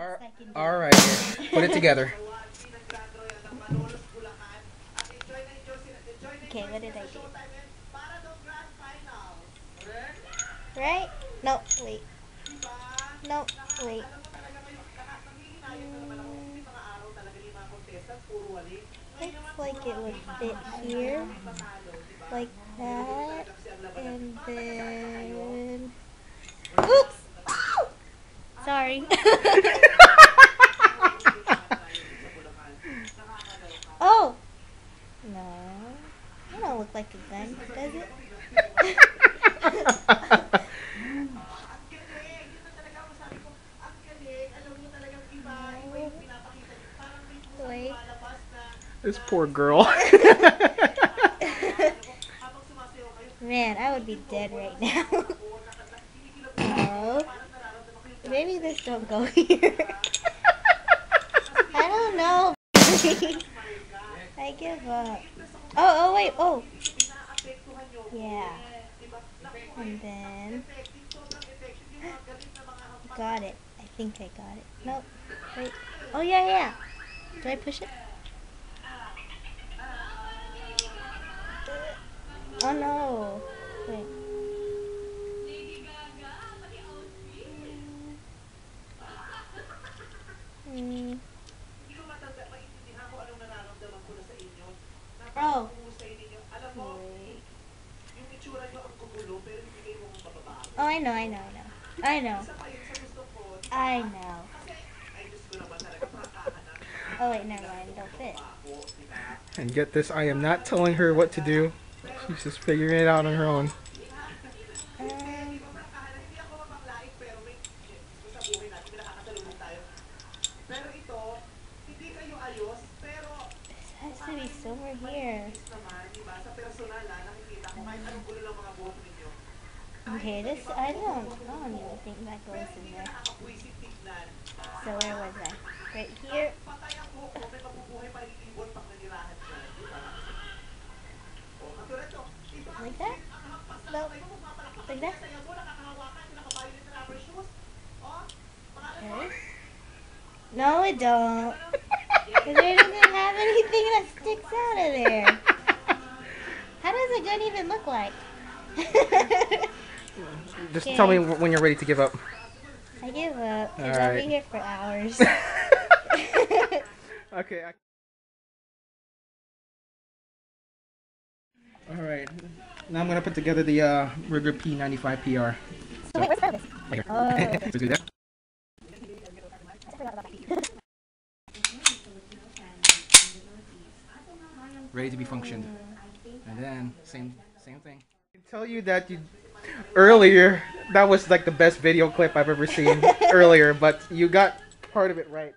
I. All right, put it together. Okay, what did I do? Right? No, wait. No, wait. Mm, Looks like it would fit here. Like that. And then... Oops! Sorry. oh! No. That don't look like a gun, does it? Wait. this poor girl. Man, I would be dead right now. oh. Maybe this don't go here. I don't know. I give up. Oh, oh, wait, oh. Yeah. And then. Got it. I think I got it. Nope. Wait. Oh, yeah, yeah. Do I push it? Oh no. Wait. Hmm. Oh. Wait. Oh, I know, I know, I know. I know. I know. Oh wait, never mind. Don't fit. and get this, I am not telling her what to do. She's just figuring it out on her own. Um, this has to be somewhere here. Okay, this I don't I don't even think that goes in there. So where was I? Right here. Like that? No. Like that? Okay. No, it don't. Because it doesn't have anything that sticks out of there. How does a gun even look like? Just tell me when you're ready to give up. I give up. Because I'll be here for hours. okay. I... All right. Now I'm gonna put together the uh, Ruger P95 PR. so wait, where's the service? Right here. Oh. Let's do that. I forgot about that. Ready to be functioned. And then same same thing. I can tell you that you earlier that was like the best video clip I've ever seen earlier, but you got part of it right.